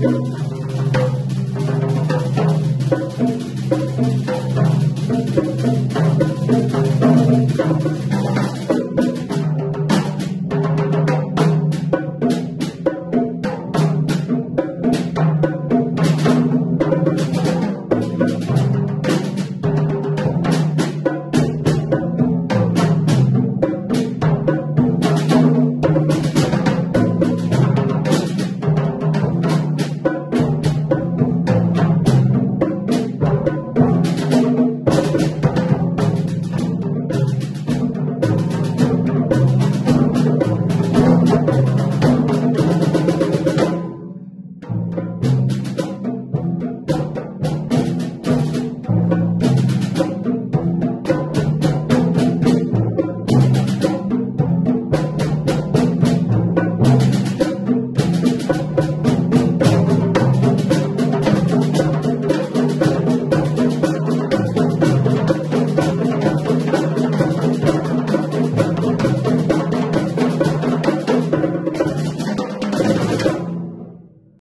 Thank you.